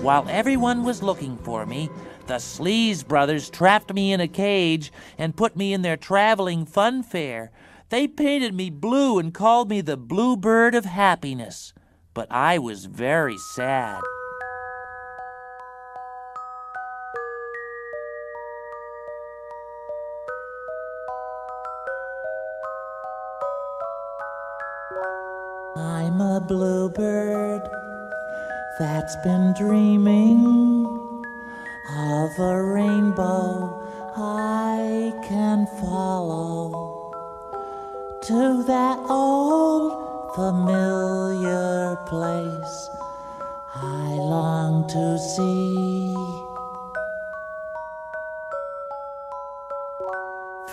While everyone was looking for me, the Sleaze brothers trapped me in a cage and put me in their traveling fun fair. They painted me blue and called me the Bluebird of Happiness. But I was very sad. I'm a bluebird that's been dreaming of a rainbow I can follow to that old familiar place I long to see.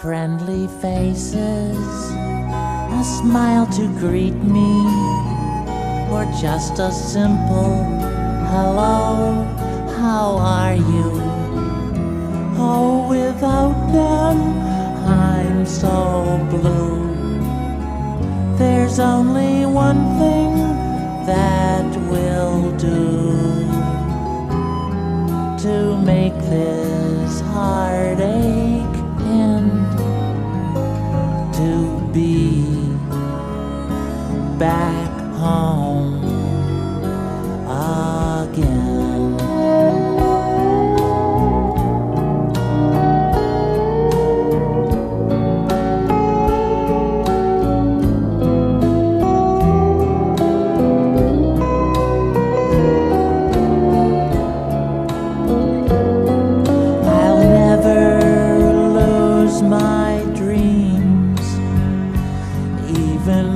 Friendly faces, a smile to greet me, just a simple hello, how are you? Oh, without them, I'm so blue. There's only one thing that will do to make this heartache end. To be back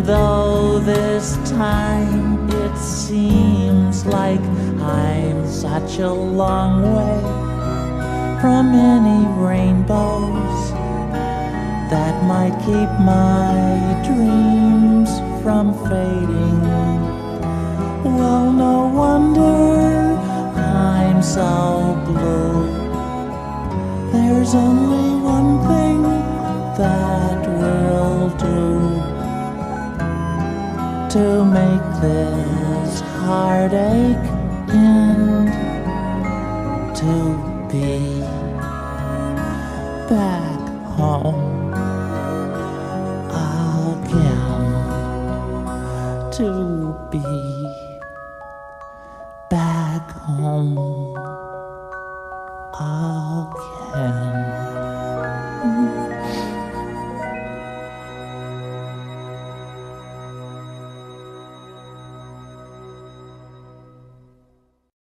though this time it seems like I'm such a long way from any rainbows that might keep my dreams from fading. Well, no wonder I'm so blue. There's only to make this heartache end. To be back home again. To be back home again.